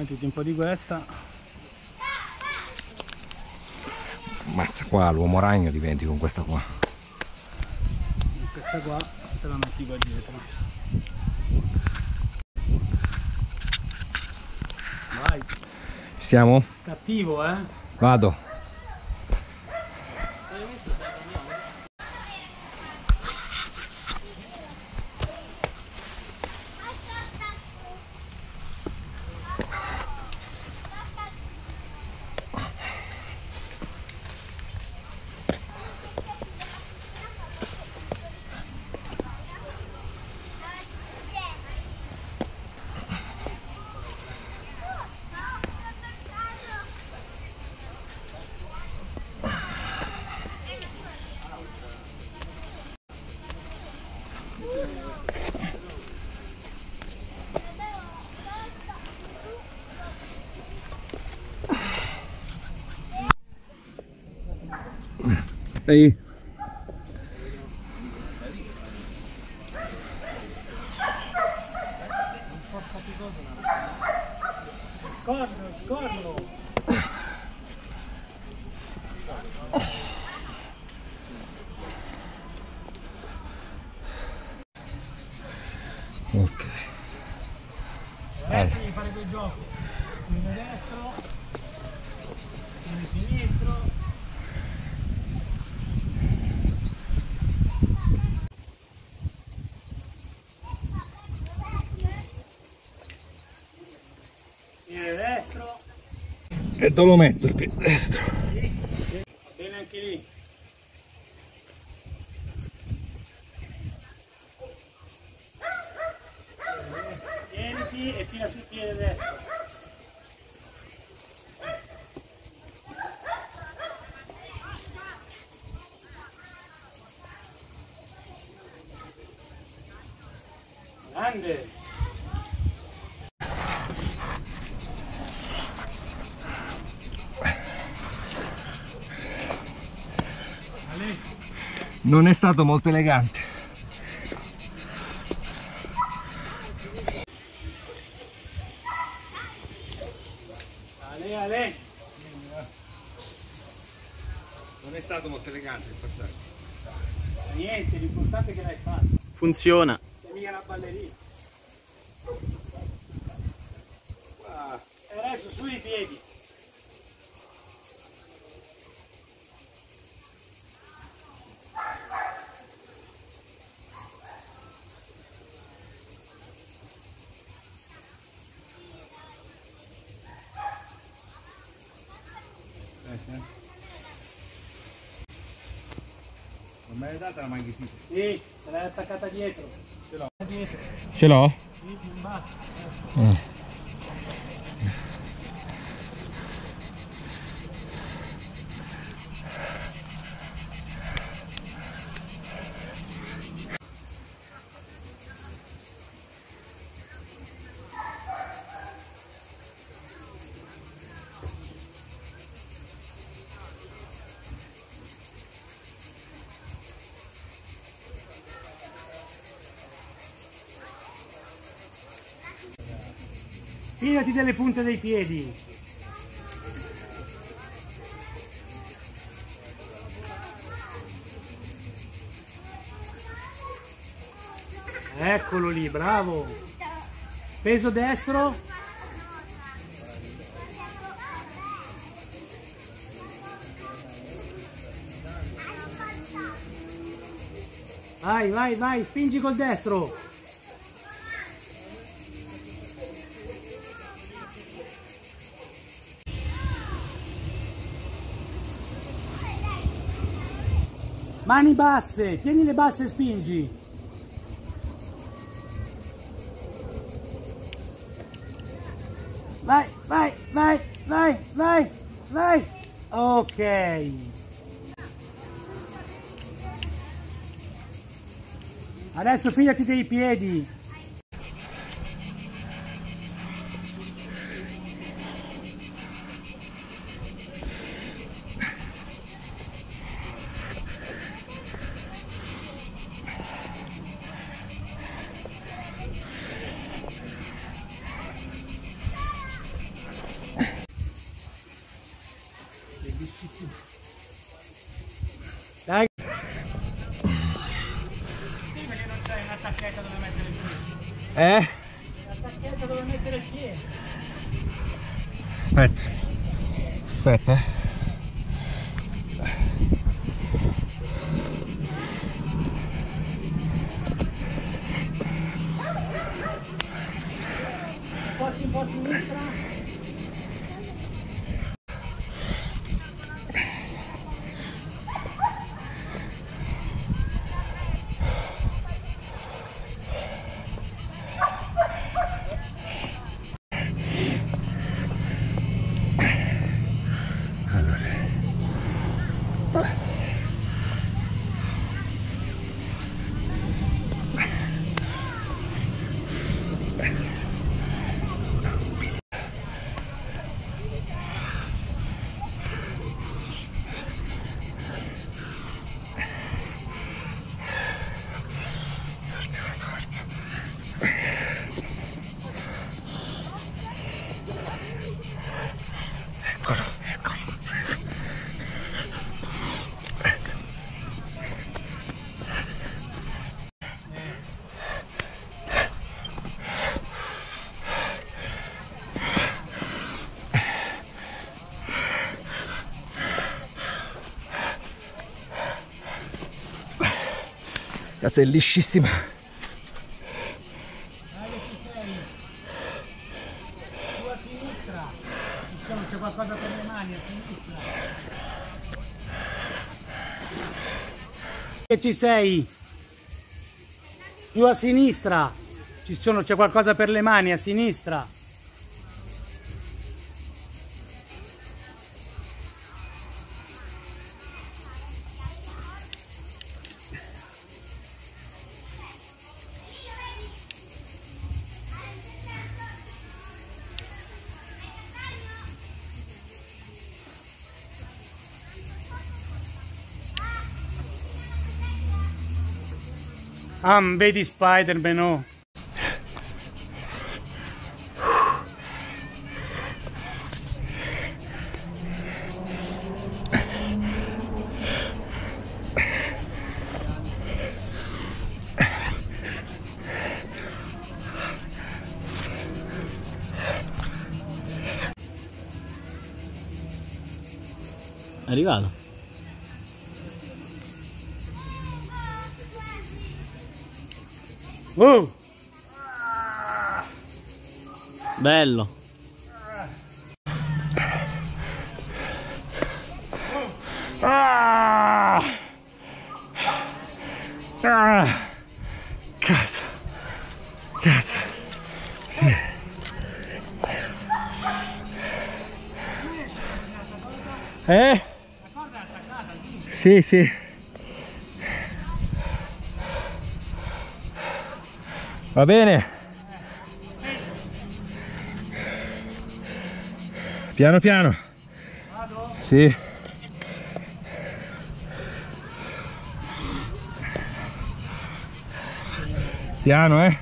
mettiti un po' di questa. Mazza qua l'uomo ragno diventi con questa qua. E questa qua te la metti qua dietro. Vai, Siamo? cattivo eh? Vado. Corno, corno! Ok. Devi fare quel gioco. Piede destro, piede sinistro. Piede destro, E dove lo metto il piede destro? va bene anche lì. Tieniti e tira sul piede destro. Grande. Ale. Non è stato molto elegante. Ale, ale. Non è stato molto elegante il passaggio. Niente, l'importante è che l'hai fatto. Funziona. Sei mica una ballerina. E adesso su i piedi. Non me l'hai data la manghitita? Sì, te l'hai attaccata dietro. Ce l'ho. Ce l'ho? Sì, in basso. Fidati delle punte dei piedi. Eccolo lì, bravo. Peso destro. Vai, vai, vai, spingi col destro. Mani basse, tieni le basse e spingi. Vai, vai, vai, vai, vai, vai. Ok. Adesso fidati dei piedi. Dai. Sì, perché non c'è una tacchetta dove mettere il piede. Eh? La tacchetta dove mettere il piede. Aspetta. Aspetta, Cazzo è liscissima. Qualcosa per le mani a sinistra. Che ci sei? Più a sinistra. Ci sono, c'è qualcosa per le mani a sinistra. Ah, vedi Spider-Man, oh. Arrivato. Oh! Bello. Ah! Ah! Cazzo! Cazzo! Sì. Eh? Sì, sì. Va bene. Piano piano. Sì. Piano, eh.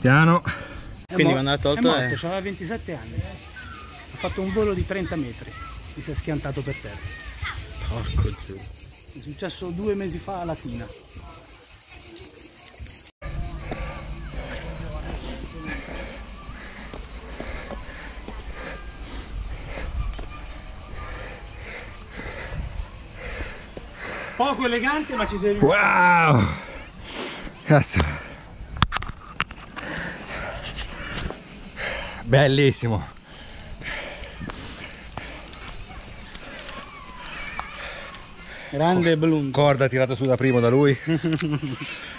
Piano. Quindi quando ha tolto è è- morto, aveva 27 anni. Ha fatto un volo di 30 metri. Si è schiantato per terra. Porco giù. È successo due mesi fa a Latina. Poco elegante ma ci sei riuscito. Wow! Cazzo. Bellissimo. Grande Blund. Corda tirata su da primo da lui.